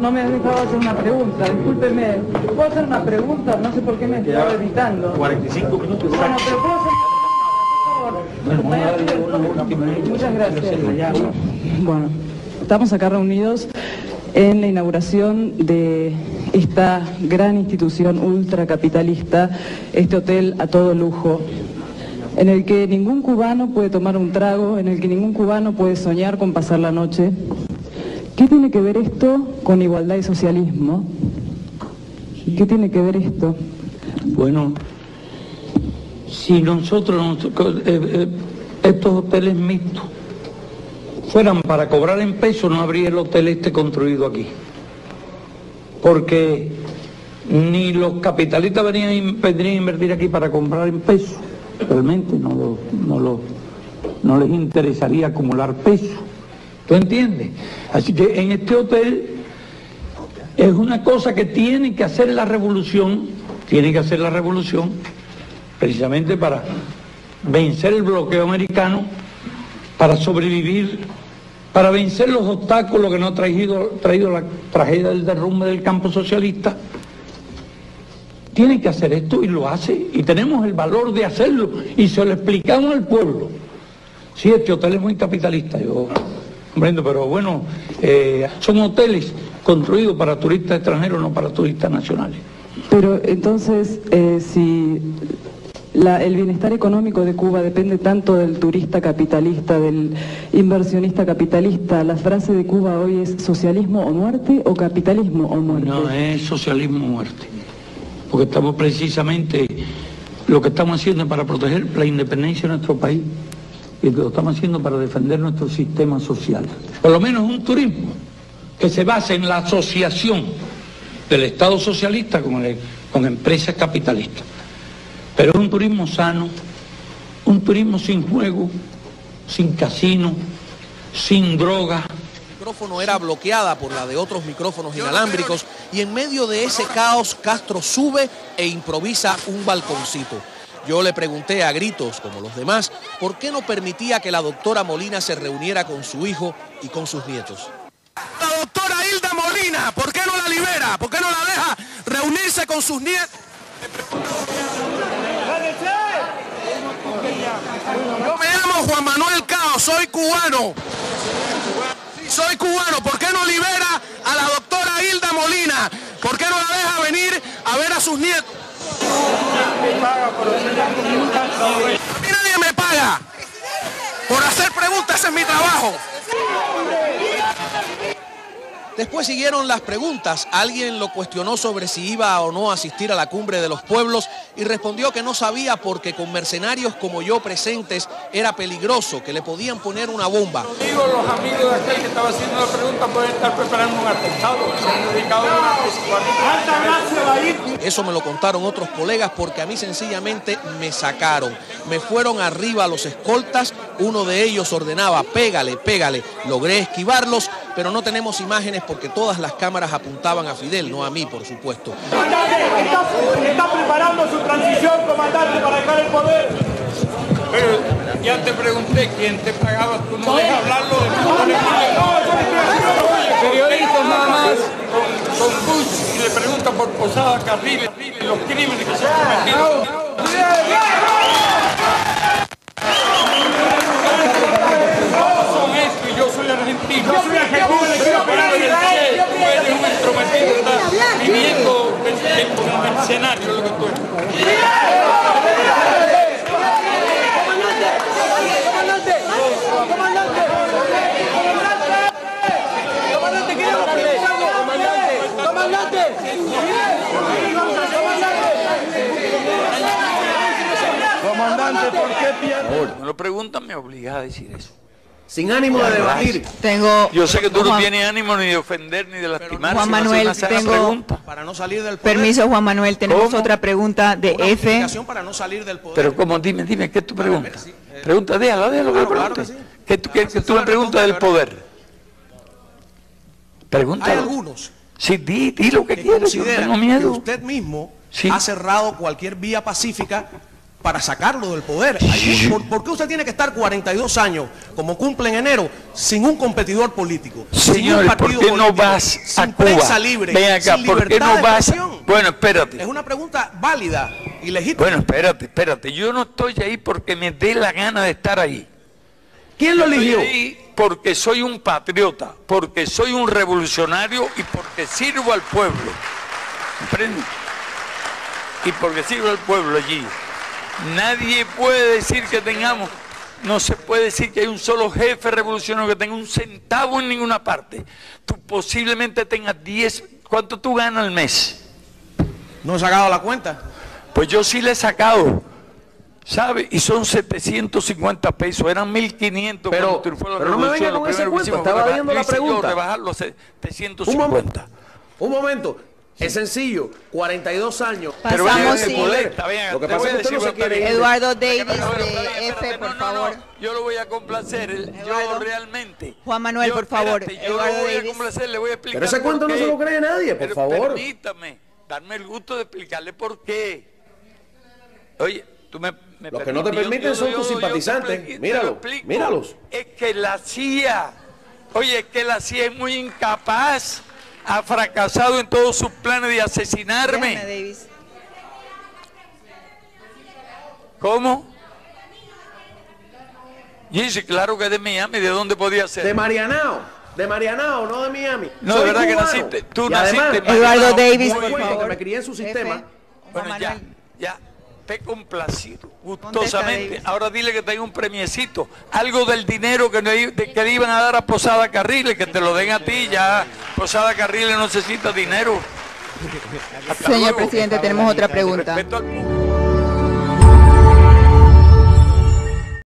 No me has dejado hacer una pregunta, discúlpeme. ¿Puedo hacer una pregunta? No sé por qué me estaba evitando. 45 minutos. Bueno, pero puedo hacer Muchas gracias. Bueno, estamos acá reunidos en la inauguración de esta gran institución ultracapitalista, este hotel a todo lujo, en el que ningún cubano puede tomar un trago, en el que ningún cubano puede soñar con pasar la noche. ¿Qué tiene que ver esto con igualdad y socialismo? ¿Qué tiene que ver esto? Bueno, si nosotros, eh, eh, estos hoteles mixtos, fueran para cobrar en pesos, no habría el hotel este construido aquí. Porque ni los capitalistas venían, vendrían a invertir aquí para comprar en pesos. Realmente no, no, no les interesaría acumular pesos. ¿Tú entiendes? Así que en este hotel es una cosa que tiene que hacer la revolución, tiene que hacer la revolución precisamente para vencer el bloqueo americano, para sobrevivir, para vencer los obstáculos que nos ha traído, traído la tragedia del derrumbe del campo socialista. Tiene que hacer esto y lo hace, y tenemos el valor de hacerlo, y se lo explicamos al pueblo. Sí, este hotel es muy capitalista, yo comprendo, pero bueno, eh, son hoteles construidos para turistas extranjeros, no para turistas nacionales. Pero entonces, eh, si el bienestar económico de Cuba depende tanto del turista capitalista, del inversionista capitalista. La frase de Cuba hoy es socialismo o muerte o capitalismo o muerte. No, es socialismo o muerte. Porque estamos precisamente, lo que estamos haciendo es para proteger la independencia de nuestro país y lo estamos haciendo para defender nuestro sistema social. Por lo menos un turismo que se base en la asociación del Estado socialista con, con empresas capitalistas. Pero es un turismo sano, un turismo sin juego, sin casino, sin droga. El micrófono era bloqueada por la de otros micrófonos inalámbricos y en medio de ese caos Castro sube e improvisa un balconcito. Yo le pregunté a gritos, como los demás, por qué no permitía que la doctora Molina se reuniera con su hijo y con sus nietos. La doctora Hilda Molina, ¿por qué no la libera? ¿Por qué no la deja reunirse con sus nietos? Yo me llamo Juan Manuel Cao, soy cubano. soy cubano. ¿Por qué no libera a la doctora Hilda Molina? ¿Por qué no la deja venir a ver a sus nietos? A mí nadie me paga. Por hacer preguntas, ese es mi trabajo. Después siguieron las preguntas. Alguien lo cuestionó sobre si iba o no a asistir a la cumbre de los pueblos y respondió que no sabía porque con mercenarios como yo presentes era peligroso, que le podían poner una bomba. Digo, los amigos de aquel que estaba haciendo la pregunta pueden estar preparando un atentado, se han dedicado a Eso me lo contaron otros colegas porque a mí sencillamente me sacaron. Me fueron arriba los escoltas, uno de ellos ordenaba, pégale, pégale. Logré esquivarlos, pero no tenemos imágenes porque todas las cámaras apuntaban a Fidel, no a mí, por supuesto. ¿Está, preparando su transición, comandante, para dejar el poder? Pero ya te pregunté quién te pagaba, tú no dejas hablarlo de Periodistas nada más con, con Bush y le preguntan por Posada Carriles los crímenes que se han cometido. son esto y yo soy argentino. Yo soy argentino viviendo como mercenario lo que tú eres. ¡Comandante! ¡Comandante! ¡Comandante! queremos preguntarle! ¡Comandante! ¡Comandante! ¡Comandante! ¿por qué pierde? Me lo preguntan, me obliga a decir eso. Sin ánimo de debatir. Tengo. Yo sé que tú no tienes ánimo ni de ofender ni de lastimar. Juan Manuel, tengo. Para no salir del poder. Permiso, Juan Manuel, tenemos otra pregunta de F. Para no salir del poder. Pero como, dime, dime, ¿qué es tu pregunta? pregunta, déjalo, déjalo que claro, ¿Qué, tú, qué, tú me preguntas del poder? Pregunta. Hay algunos. Sí, di, lo que, quieras, yo no tengo miedo. Que usted mismo ha cerrado cualquier vía pacífica para sacarlo del poder. ¿Por, por qué usted tiene que estar 42 años, como cumple en enero, sin un competidor político? sin un Señores, ¿por partido qué no político, vas sin a Cuba? prensa libre, Ven acá, sin ¿por qué libertad no vas? Bueno, espérate. Es una pregunta válida y legítima. Bueno, espérate, espérate. Yo no estoy ahí porque me dé la gana de estar ahí. ¿Quién lo eligió? porque soy un patriota, porque soy un revolucionario y porque sirvo al pueblo. ¿Comprende? Y porque sirvo al pueblo allí. Nadie puede decir que tengamos, no se puede decir que hay un solo jefe revolucionario que tenga un centavo en ninguna parte. Tú posiblemente tengas 10, ¿cuánto tú ganas al mes? No he sacado la cuenta. Pues yo sí le he sacado, ¿sabe? Y son 750 pesos, eran 1500 Pero- pero no me venga con ese cuento, estaba viendo la pregunta. rebajarlo a Un momento. 750. Un momento. Es sencillo, 42 años. Pasamos, poder, está bien, Lo que pasa es a que usted no se quiere ir. Eduardo Davis de F, por no, no, favor. yo lo voy a complacer, el- yo realmente. Juan Manuel, yo, por favor, espérate, yo Eduardo lo voy a Davis. complacer, le voy a explicar Pero ese por cuento no se lo cree nadie, por Pero favor. Permítame, darme el gusto de explicarle por qué. Oye, tú me... me Los que no te permiten son tus te simpatizantes. Míralo, explico. míralos. Es que la CIA, oye, es que la CIA es muy incapaz, ha fracasado en todos sus planes de asesinarme. Déjame, Davis. ¿Cómo? Y sí, claro que es de Miami, ¿de dónde podía ser? De Marianao. De Marianao, no de Miami. No, Soy de verdad que naciste- tú Y además, naciste en Eduardo. Davis, Muy por favor. que me crié en su sistema. F, Bueno, ya, Manuel. ya, te he complacido gustosamente. Ahora dile que te hay un premiecito, algo del dinero que, no de- que le iban a dar a Posada Carriles, que te lo den a ti, ya Posada Carriles no necesita dinero. Hasta Señor luego. presidente, tenemos otra pregunta.